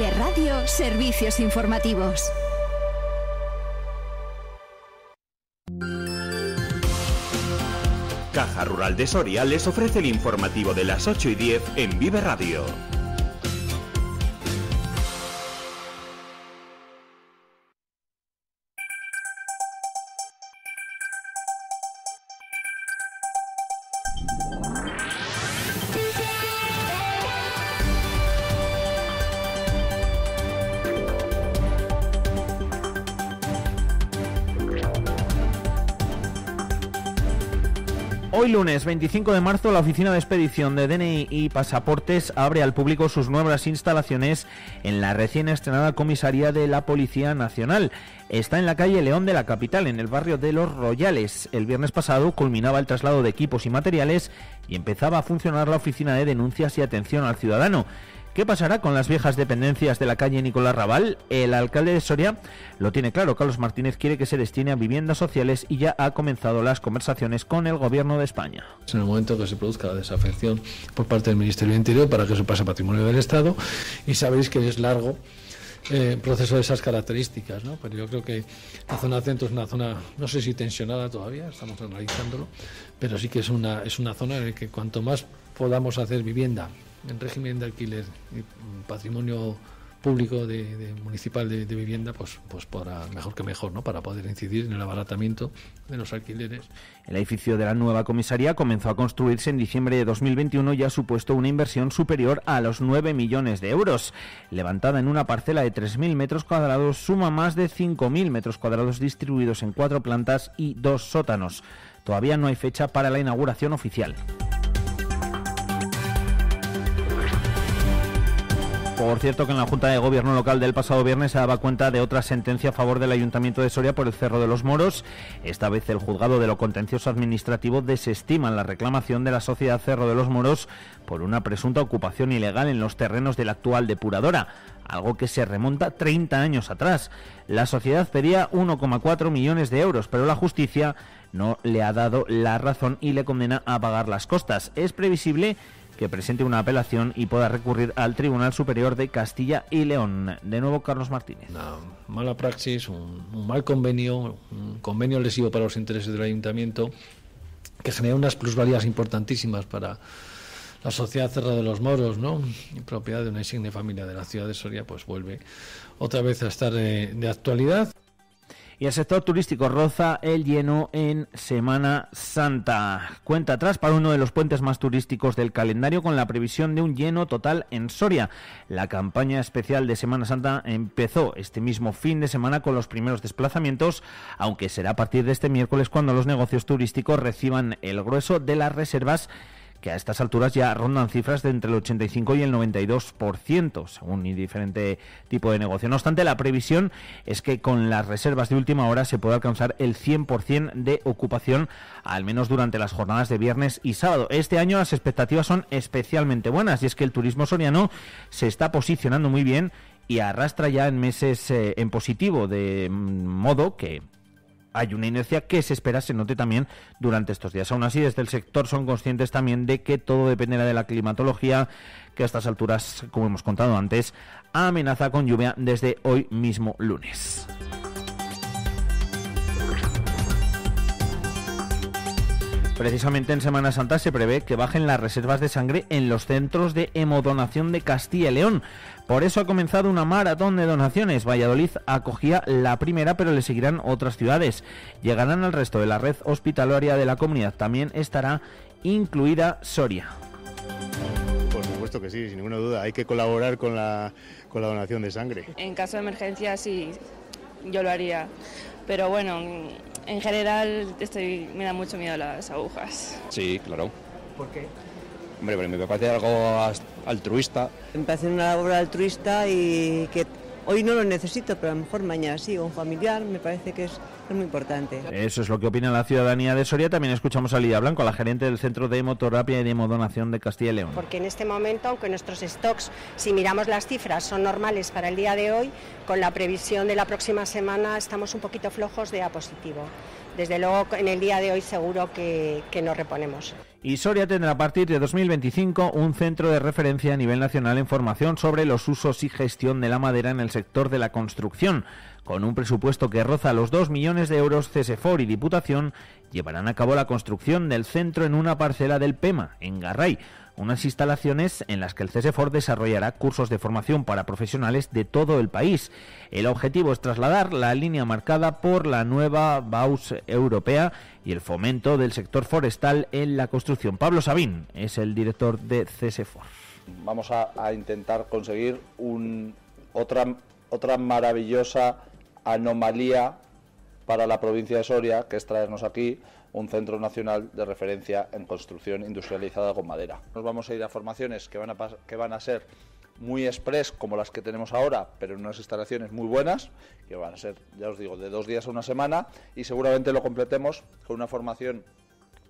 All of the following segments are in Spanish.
Vive Radio Servicios Informativos. Caja Rural de Soria les ofrece el informativo de las 8 y 10 en Vive Radio. Hoy lunes 25 de marzo la Oficina de Expedición de DNI y Pasaportes abre al público sus nuevas instalaciones en la recién estrenada comisaría de la Policía Nacional. Está en la calle León de la capital, en el barrio de Los Royales. El viernes pasado culminaba el traslado de equipos y materiales y empezaba a funcionar la Oficina de Denuncias y Atención al Ciudadano. ¿Qué pasará con las viejas dependencias de la calle Nicolás Raval? El alcalde de Soria lo tiene claro. Carlos Martínez quiere que se destine a viviendas sociales y ya ha comenzado las conversaciones con el gobierno de España. En el momento que se produzca la desafección por parte del Ministerio del Interior para que eso pase a patrimonio del Estado y sabéis que es largo eh, proceso de esas características, ¿no? Pero yo creo que la zona centro es una zona, no sé si tensionada todavía, estamos analizándolo, pero sí que es una, es una zona en la que cuanto más podamos hacer vivienda en régimen de alquiler y patrimonio público de, municipal de, vivienda, pues, pues para mejor que mejor, ¿no? Para poder incidir en el abaratamiento de los alquileres. El edificio de la nueva comisaría comenzó a construirse en diciembre de 2021 y ha supuesto una inversión superior a los 9 millones de euros. Levantada en una parcela de 3.000 metros cuadrados, suma más de 5.000 metros cuadrados distribuidos en cuatro plantas y dos sótanos. Todavía no hay fecha para la inauguración oficial. Por cierto que en la Junta de Gobierno local del pasado viernes se daba cuenta de otra sentencia a favor del Ayuntamiento de Soria por el Cerro de los Moros. Esta vez el juzgado de lo contencioso administrativo desestima la reclamación de la sociedad Cerro de los Moros por una presunta ocupación ilegal en los terrenos de la actual depuradora, algo que se remonta 30 años atrás. La sociedad pedía 1,4 millones de euros, pero la justicia no le ha dado la razón y le condena a pagar las costas. Es previsible que presente una apelación y pueda recurrir al Tribunal Superior de Castilla y León. De nuevo, Carlos Martínez. Una mala praxis, un, mal convenio, un convenio lesivo para los intereses del ayuntamiento, que genera unas plusvalías importantísimas para la sociedad cerrada de los moros, ¿no? propiedad de una insigne familia de la ciudad de Soria, pues vuelve otra vez a estar de actualidad y el sector turístico roza el lleno en Semana Santa. Cuenta atrás para uno de los puentes más turísticos del calendario con la previsión de un lleno total en Soria. La campaña especial de Semana Santa empezó este mismo fin de semana con los primeros desplazamientos, aunque será a partir de este miércoles cuando los negocios turísticos reciban el grueso de las reservas que a estas alturas ya rondan cifras de entre el 85 y el 92%, según diferente tipo de negocio. No obstante, la previsión es que con las reservas de última hora se pueda alcanzar el 100% de ocupación, al menos durante las jornadas de viernes y sábado. Este año las expectativas son especialmente buenas y es que el turismo soriano se está posicionando muy bien y arrastra ya en meses eh, en positivo, de modo que hay una inercia que se espera se note también durante estos días. Aún así, desde el sector son conscientes también de que todo dependerá de la climatología, que a estas alturas, como hemos contado antes, amenaza con lluvia desde hoy mismo lunes. Precisamente en Semana Santa se prevé que bajen las reservas de sangre en los centros de hemodonación de Castilla y León. Por eso ha comenzado una maratón de donaciones. Valladolid acogía la primera, pero le seguirán otras ciudades. Llegarán al resto de la red hospitalaria de la comunidad. También estará incluida Soria. Por supuesto que sí, sin ninguna duda. Hay que colaborar con la, con la donación de sangre. En caso de emergencia sí, yo lo haría. Pero bueno, en general estoy, me da mucho miedo las agujas. Sí, claro. ¿Por qué? Hombre, me parece algo altruista. Me parece una obra altruista y que hoy no lo necesito, pero a lo mejor mañana sí, o un familiar, me parece que es, muy importante. Eso es lo que opina la ciudadanía de Soria. También escuchamos a Lidia Blanco, la gerente del Centro de Hemoterapia y de Hemodonación de Castilla y León. Porque en este momento, aunque nuestros stocks, si miramos las cifras, son normales para el día de hoy, con la previsión de la próxima semana estamos un poquito flojos de A positivo. Desde luego, en el día de hoy seguro que, nos reponemos. Y Soria tendrá a partir de 2025 un centro de referencia a nivel nacional en formación sobre los usos y gestión de la madera en el sector de la construcción. Con un presupuesto que roza los 2 millones de euros, CESEFOR y Diputación llevarán a cabo la construcción del centro en una parcela del PEMA, en Garray, unas instalaciones en las que el CESEFOR desarrollará cursos de formación para profesionales de todo el país. El objetivo es trasladar la línea marcada por la nueva BAUS europea y el fomento del sector forestal en la construcción. Pablo Sabín es el director de CESEFOR. Vamos a, a intentar conseguir un, otra, otra maravillosa anomalía para la provincia de Soria, que es traernos aquí un centro nacional de referencia en construcción industrializada con madera. Nos vamos a ir a formaciones que van a, que van a ser muy express como las que tenemos ahora, pero en unas instalaciones muy buenas, que van a ser, ya os digo, de dos días a una semana, y seguramente lo completemos con una formación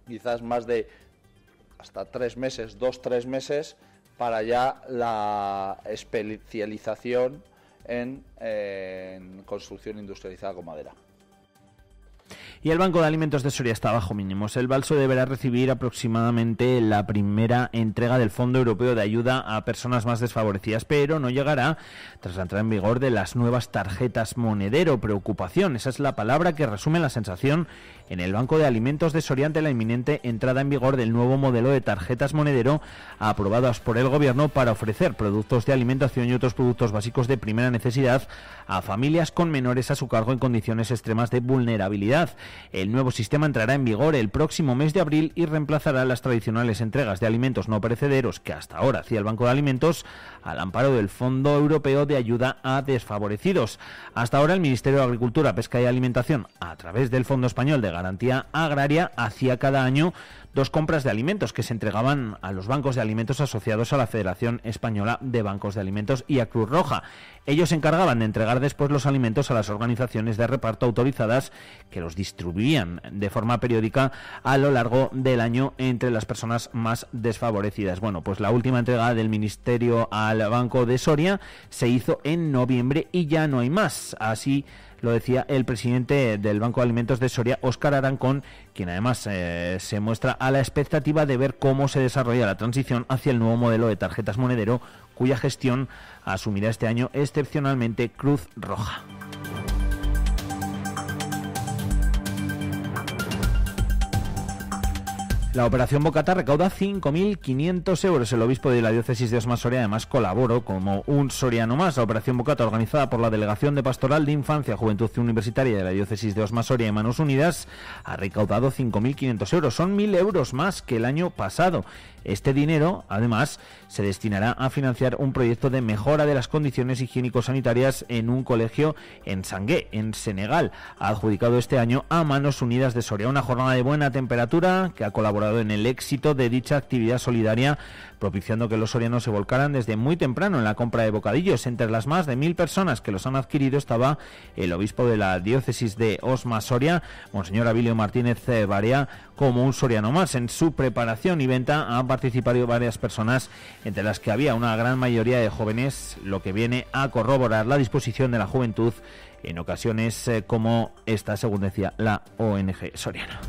quizás más de hasta tres meses, dos, tres meses, para ya la especialización en, en construcción industrializada con madera. Y el Banco de Alimentos de Soria está bajo mínimos. El Balso deberá recibir aproximadamente la primera entrega del Fondo Europeo de Ayuda a Personas Más Desfavorecidas, pero no llegará tras la entrada en vigor de las nuevas tarjetas monedero. Preocupación, esa es la palabra que resume la sensación en el Banco de Alimentos de Soria ante la inminente entrada en vigor del nuevo modelo de tarjetas monedero aprobadas por el Gobierno para ofrecer productos de alimentación y otros productos básicos de primera necesidad a familias con menores a su cargo en condiciones extremas de vulnerabilidad. El nuevo sistema entrará en vigor el próximo mes de abril y reemplazará las tradicionales entregas de alimentos no perecederos que hasta ahora hacía el Banco de Alimentos al amparo del Fondo Europeo de Ayuda a Desfavorecidos. Hasta ahora el Ministerio de Agricultura, Pesca y Alimentación, a través del Fondo Español de Garantía Agraria, hacía cada año dos compras de alimentos que se entregaban a los bancos de alimentos asociados a la Federación Española de Bancos de Alimentos y a Cruz Roja. Ellos se encargaban de entregar después los alimentos a las organizaciones de reparto autorizadas que los distribuían de forma periódica a lo largo del año entre las personas más desfavorecidas. Bueno, pues la última entrega del Ministerio al Banco de Soria se hizo en noviembre y ya no hay más. Así lo decía el presidente del Banco de Alimentos de Soria, Óscar Arancón, quien además eh, se muestra a la expectativa de ver cómo se desarrolla la transición hacia el nuevo modelo de tarjetas monedero, cuya gestión asumirá este año excepcionalmente Cruz Roja. La operación Bocata recauda 5.500 euros. El obispo de la diócesis de Osma Soria además colaboró como un soriano más. La operación Bocata, organizada por la Delegación de Pastoral de Infancia, Juventud Universitaria de la diócesis de Osma Soria y Manos Unidas, ha recaudado 5.500 euros. Son 1.000 euros más que el año pasado. Este dinero, además, se destinará a financiar un proyecto de mejora de las condiciones higiénico-sanitarias en un colegio en Sangué, en Senegal, adjudicado este año a Manos Unidas de Soria. Una jornada de buena temperatura que ha colaborado en el éxito de dicha actividad solidaria, propiciando que los sorianos se volcaran desde muy temprano en la compra de bocadillos. Entre las más de mil personas que los han adquirido estaba el obispo de la diócesis de Osma Soria, Monseñor Abilio Martínez Barea, como un soriano más. En su preparación y venta han participado varias personas, entre las que había una gran mayoría de jóvenes, lo que viene a corroborar la disposición de la juventud en ocasiones eh, como esta, según decía la ONG Soriana.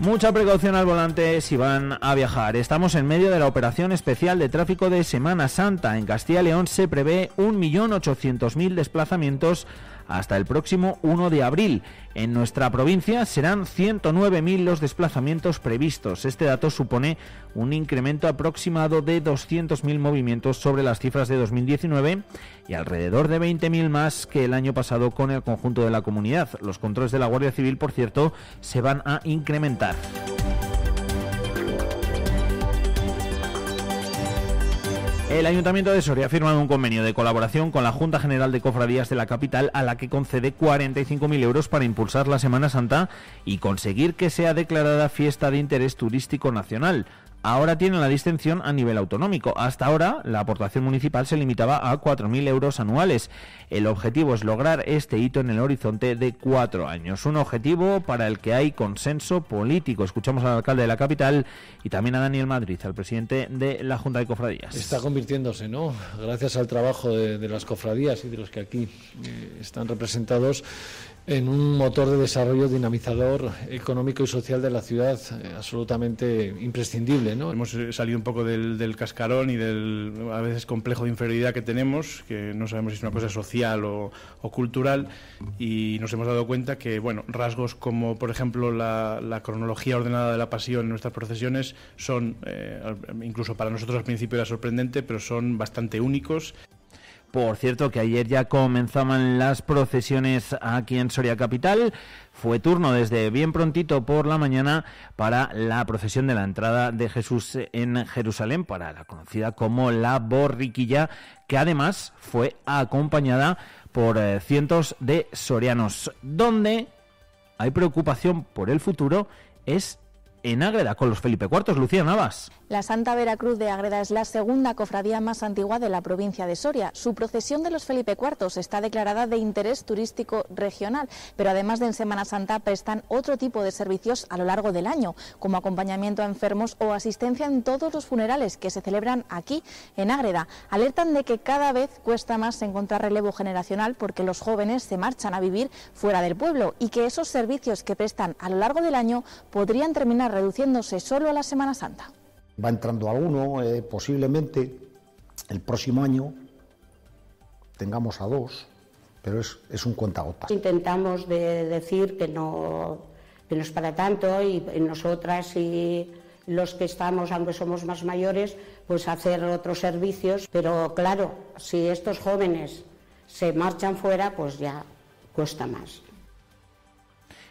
Mucha precaución al volante si van a viajar. Estamos en medio de la operación especial de tráfico de Semana Santa. En Castilla y León se prevé 1.800.000 desplazamientos hasta el próximo 1 de abril. En nuestra provincia serán 109.000 los desplazamientos previstos. Este dato supone un incremento aproximado de 200.000 movimientos sobre las cifras de 2019 y alrededor de 20.000 más que el año pasado con el conjunto de la comunidad. Los controles de la Guardia Civil, por cierto, se van a incrementar. El Ayuntamiento de Soria ha firmado un convenio de colaboración con la Junta General de Cofradías de la capital a la que concede 45.000 euros para impulsar la Semana Santa y conseguir que sea declarada fiesta de interés turístico nacional. Ahora tienen la distinción a nivel autonómico. Hasta ahora la aportación municipal se limitaba a 4.000 euros anuales. El objetivo es lograr este hito en el horizonte de cuatro años. Un objetivo para el que hay consenso político. Escuchamos al alcalde de la capital y también a Daniel Madrid, al presidente de la Junta de Cofradías. Está convirtiéndose, ¿no? Gracias al trabajo de, las cofradías y de los que aquí eh, están representados en un motor de desarrollo dinamizador económico y social de la ciudad eh, absolutamente imprescindible. ¿no? Hemos eh, salido un poco del, cascarón y del a veces complejo de inferioridad que tenemos, que no sabemos si es una cosa social o, cultural, y nos hemos dado cuenta que bueno, rasgos como, por ejemplo, la, cronología ordenada de la pasión en nuestras procesiones son, eh, incluso para nosotros al principio era sorprendente, pero son bastante únicos. Por cierto, que ayer ya comenzaban las procesiones aquí en Soria Capital. Fue turno desde bien prontito por la mañana para la procesión de la entrada de Jesús en Jerusalén, para la conocida como la borriquilla, que además fue acompañada por eh, cientos de sorianos. Donde hay preocupación por el futuro es en Ágreda con los Felipe IV. Lucía Navas. La Santa Veracruz de Ágreda es la segunda cofradía más antigua de la provincia de Soria. Su procesión de los Felipe IV está declarada de interés turístico regional, pero además de en Semana Santa prestan otro tipo de servicios a lo largo del año, como acompañamiento a enfermos o asistencia en todos los funerales que se celebran aquí en Ágreda. Alertan de que cada vez cuesta más encontrar relevo generacional porque los jóvenes se marchan a vivir fuera del pueblo y que esos servicios que prestan a lo largo del año podrían terminar reduciéndose solo a la Semana Santa va entrando alguno, eh, posiblemente el próximo año tengamos a dos, pero es, es un cuentagotas. Intentamos de decir que no, que no es para tanto y nosotras y los que estamos, aunque somos más mayores, pues hacer otros servicios, pero claro, si estos jóvenes se marchan fuera, pues ya cuesta más.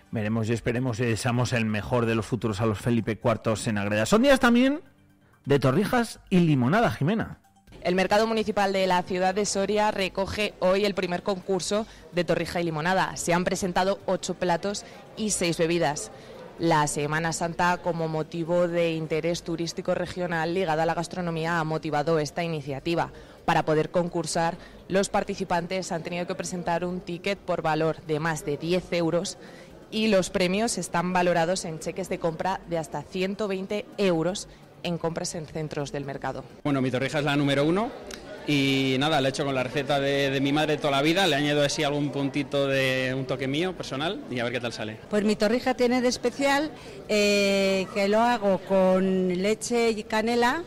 Veremos y esperemos y deseamos el mejor de los futuros a los Felipe IV en Agreda. Son días también de torrijas y limonada, Jimena. El mercado municipal de la ciudad de Soria recoge hoy el primer concurso de torrija y limonada. Se han presentado ocho platos y seis bebidas. La Semana Santa, como motivo de interés turístico regional ligada a la gastronomía, ha motivado esta iniciativa. Para poder concursar, los participantes han tenido que presentar un ticket por valor de más de 10 euros y los premios están valorados en cheques de compra de hasta 120 euros en compras en centros del mercado. Bueno, mi torrija es la número uno y nada, la he hecho con la receta de, mi madre toda la vida, le añado así algún puntito de un toque mío personal y a ver qué tal sale. Pues mi torrija tiene de especial eh, que lo hago con leche y canela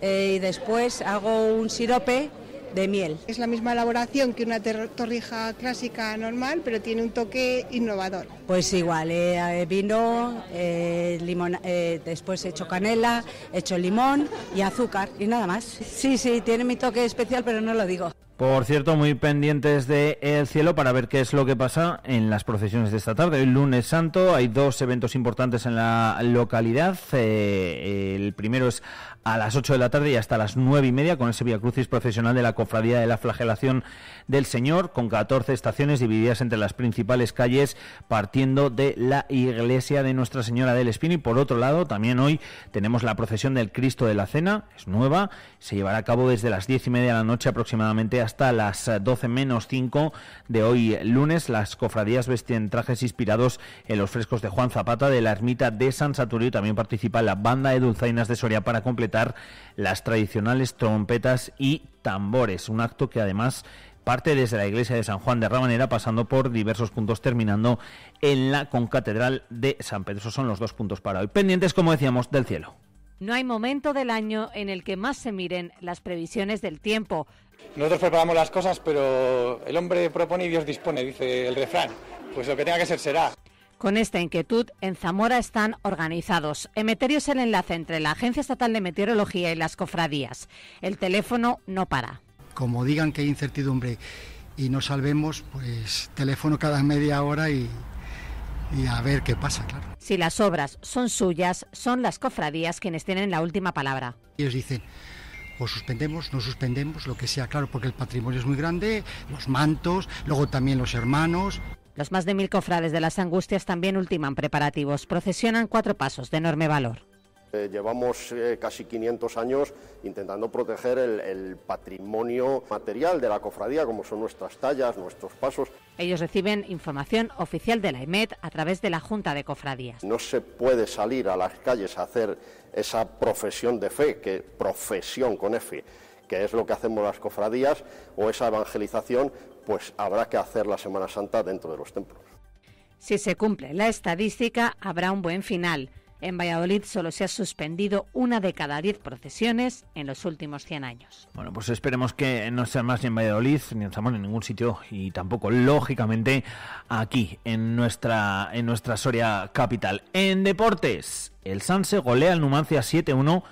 eh, y después hago un sirope de miel. Es la misma elaboración que una torrija clásica normal, pero tiene un toque innovador. Pues igual, eh, vino, eh, eh, después he hecho canela, he hecho limón y azúcar y nada más. Sí, sí, tiene mi toque especial, pero no lo digo. Por cierto, muy pendientes del el cielo para ver qué es lo que pasa en las procesiones de esta tarde. El lunes santo hay dos eventos importantes en la localidad. el primero es a las 8 de la tarde y hasta las 9 y media con ese Via Crucis profesional de la Cofradía de la Flagelación del Señor, con 14 estaciones divididas entre las principales calles, de la iglesia de Nuestra Señora del Espino. Y por otro lado, también hoy tenemos la procesión del Cristo de la Cena, es nueva, se llevará a cabo desde las 10 y media de la noche aproximadamente hasta las 12 menos 5 de hoy lunes. Las cofradías visten trajes inspirados en los frescos de Juan Zapata de la ermita de San Saturio. También participa la banda de Dulzainas de Soria para completar las tradicionales trompetas y tambores. Un acto que además parte desde la iglesia de San Juan de Rabanera, pasando por diversos puntos, terminando en la concatedral de San Pedro. Esos son los dos puntos para hoy. Pendientes, como decíamos, del cielo. No hay momento del año en el que más se miren las previsiones del tiempo. Nosotros preparamos las cosas, pero el hombre propone y Dios dispone, dice el refrán. Pues lo que tenga que ser será. Con esta inquietud, en Zamora están organizados. Emeterio es el enlace entre la Agencia Estatal de Meteorología y las cofradías. El teléfono no para como digan que hay incertidumbre y no salvemos, pues teléfono cada media hora y, a ver qué pasa, claro. Si las obras son suyas, son las cofradías quienes tienen la última palabra. Ellos dicen, o suspendemos, no suspendemos, lo que sea, claro, porque el patrimonio es muy grande, los mantos, luego también los hermanos. Los más de mil cofrades de las angustias también ultiman preparativos, procesionan cuatro pasos de enorme valor. Eh, llevamos eh, casi 500 años intentando proteger el, el patrimonio material de la cofradía, como son nuestras tallas, nuestros pasos. Ellos reciben información oficial de la EMET a través de la Junta de Cofradías. No se puede salir a las calles a hacer esa profesión de fe, que profesión con F, que es lo que hacemos las cofradías, o esa evangelización, pues habrá que hacer la Semana Santa dentro de los templos. Si se cumple la estadística, habrá un buen final. En Valladolid solo se ha suspendido una de cada diez procesiones en los últimos 100 años. Bueno, pues esperemos que no sea más ni en Valladolid, ni en Zamora, en ningún sitio, y tampoco, lógicamente, aquí, en nuestra, en nuestra Soria capital. En deportes, el Sanse golea al Numancia 7-1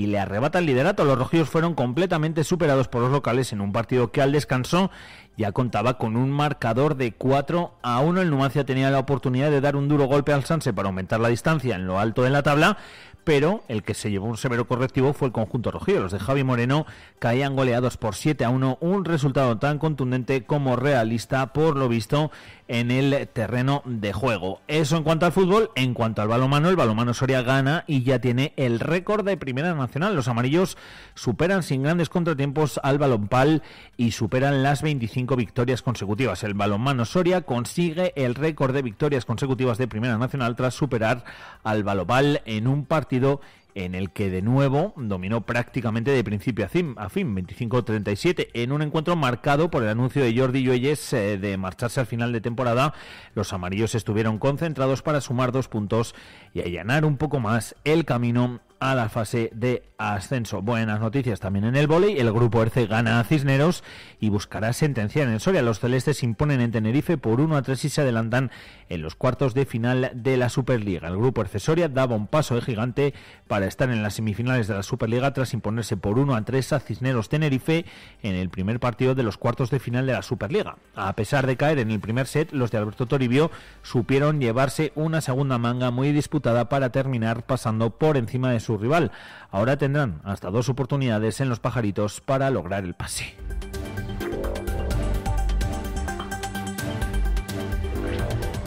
y le arrebata el liderato. Los rojillos fueron completamente superados por los locales en un partido que al descanso ya contaba con un marcador de 4 a 1. El Numancia tenía la oportunidad de dar un duro golpe al Sanse para aumentar la distancia en lo alto de la tabla, pero el que se llevó un severo correctivo fue el conjunto rojillo. Los de Javi Moreno caían goleados por 7 a 1, un resultado tan contundente como realista por lo visto en el terreno de juego. Eso en cuanto al fútbol, en cuanto al balomano, el balomano Soria gana y ya tiene el récord de Primera Nacional. Los amarillos superan sin grandes contratiempos al balonpal y superan las 25 victorias consecutivas. El balonmano Soria consigue el récord de victorias consecutivas de Primera Nacional tras superar al balopal en un partido en el que de nuevo dominó prácticamente de principio a fin, a fin 25-37, en un encuentro marcado por el anuncio de Jordi Lluelles eh, de marcharse al final de temporada. Los amarillos estuvieron concentrados para sumar dos puntos y allanar un poco más el camino a la fase de ascenso. Buenas noticias también en el vóley. El grupo ERCE gana a Cisneros y buscará sentenciar en Soria. Los celestes se imponen en Tenerife por 1 a 3 y se adelantan en los cuartos de final de la Superliga. El grupo ERCE Soria daba un paso de gigante para estar en las semifinales de la Superliga tras imponerse por 1 a 3 a Cisneros Tenerife en el primer partido de los cuartos de final de la Superliga. A pesar de caer en el primer set, los de Alberto Toribio supieron llevarse una segunda manga muy disputada para terminar pasando por encima de su rival. Ahora tendrán hasta dos oportunidades en los pajaritos para lograr el pase.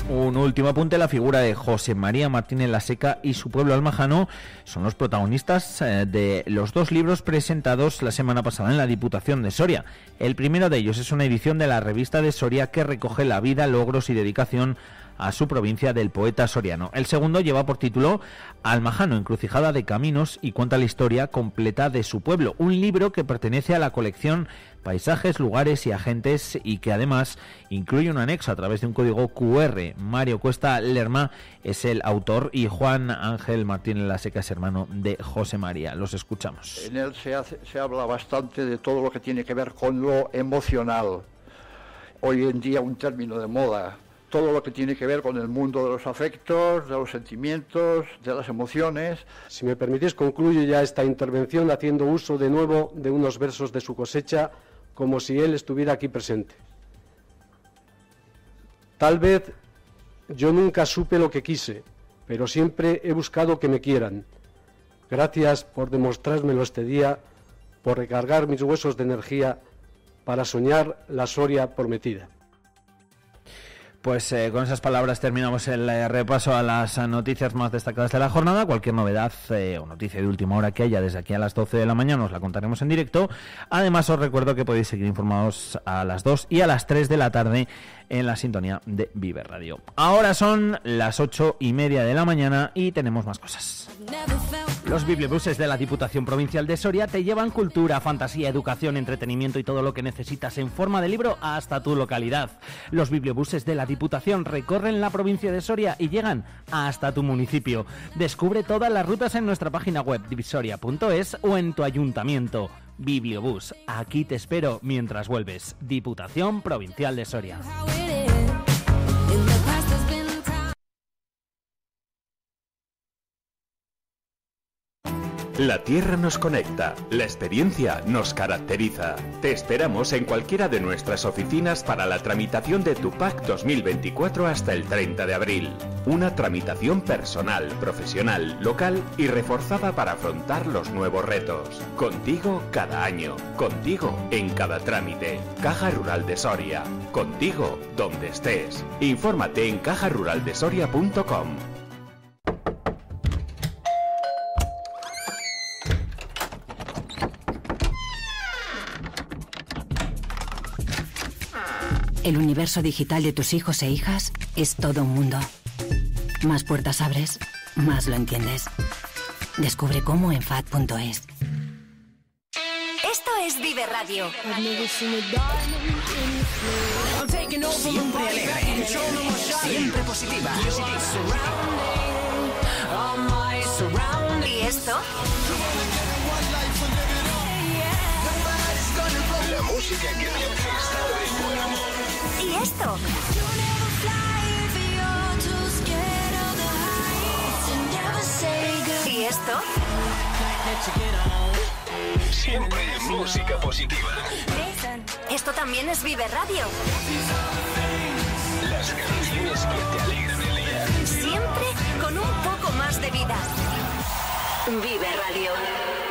Un último apunte, la figura de José María Martínez La Seca y su pueblo almajano son los protagonistas eh, de los dos libros presentados la semana pasada en la Diputación de Soria. El primero de ellos es una edición de la revista de Soria que recoge la vida, logros y dedicación a su provincia del poeta soriano. El segundo lleva por título Almajano, encrucijada de caminos y cuenta la historia completa de su pueblo, un libro que pertenece a la colección Paisajes, lugares y agentes y que además incluye un anexo a través de un código QR. Mario Cuesta Lerma es el autor y Juan Ángel Martínez Laseca es hermano de José María. Los escuchamos. En él se, hace, se habla bastante de todo lo que tiene que ver con lo emocional. Hoy en día un término de moda, todo lo que tiene que ver con el mundo de los afectos, de los sentimientos, de las emociones. Si me permitís, concluyo ya esta intervención haciendo uso de nuevo de unos versos de su cosecha, como si él estuviera aquí presente. Tal vez yo nunca supe lo que quise, pero siempre he buscado que me quieran. Gracias por demostrármelo este día, por recargar mis huesos de energía para soñar la Soria prometida. Pues eh, con esas palabras terminamos el eh, repaso a las noticias más destacadas de la jornada. Cualquier novedad eh, o noticia de última hora que haya desde aquí a las 12 de la mañana os la contaremos en directo. Además os recuerdo que podéis seguir informados a las 2 y a las 3 de la tarde en la sintonía de Vive Radio. Ahora son las 8 y media de la mañana y tenemos más cosas. Los bibliobuses de la Diputación Provincial de Soria te llevan cultura, fantasía, educación, entretenimiento y todo lo que necesitas en forma de libro hasta tu localidad. Los bibliobuses de la Diputación recorren la provincia de Soria y llegan hasta tu municipio. Descubre todas las rutas en nuestra página web divisoria.es o en tu ayuntamiento. Bibliobús, aquí te espero mientras vuelves. Diputación Provincial de Soria. La tierra nos conecta, la experiencia nos caracteriza. Te esperamos en cualquiera de nuestras oficinas para la tramitación de tu PAC 2024 hasta el 30 de abril. Una tramitación personal, profesional, local y reforzada para afrontar los nuevos retos. Contigo cada año, contigo en cada trámite. Caja Rural de Soria, contigo donde estés. Infórmate en cajaruraldesoria.com. El universo digital de tus hijos e hijas es todo un mundo. Más puertas abres, más lo entiendes. Descubre cómo en FAD.es. Esto es Vive Radio. Siempre alegre, siempre positiva. ¿Y esto? La música que te de buen humor. ¿Y esto? ¿Y esto? Siempre música positiva. Esto también es Vive Radio. Las canciones que te alegran el día. Siempre con un poco más de vida. Vive Radio.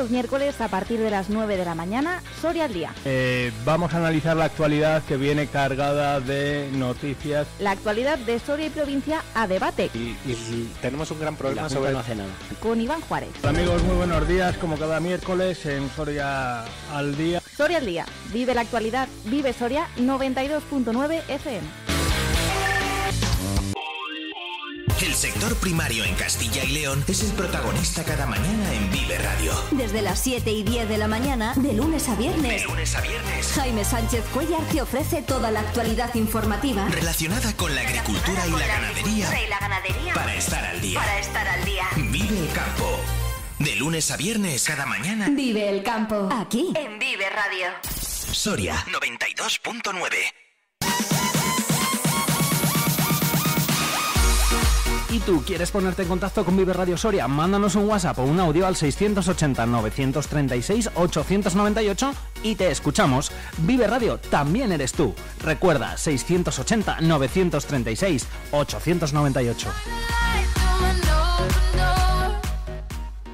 Los miércoles a partir de las 9 de la mañana, Soria al día. Eh, vamos a analizar la actualidad que viene cargada de noticias. La actualidad de Soria y provincia a debate. Y, y tenemos un gran problema sobre no hace nada. Con Iván Juárez. Hola amigos, muy buenos días, como cada miércoles en Soria al día. Soria al día. Vive la actualidad. Vive Soria 92.9 FM. El sector primario en Castilla y León es el protagonista cada mañana en Vive Radio. Desde las 7 y 10 de la mañana, de lunes a viernes. De lunes a viernes. Jaime Sánchez Cuellar te ofrece toda la actualidad informativa Relacionada con la agricultura y la ganadería. y la ganadería. Para estar al día. Para estar al día. Vive el campo. De lunes a viernes cada mañana. Vive el campo. Aquí. En Vive Radio. Soria 92.9. ¿Y tú quieres ponerte en contacto con Vive Radio Soria? Mándanos un WhatsApp o un audio al 680-936-898 y te escuchamos. Vive Radio también eres tú. Recuerda, 680-936-898.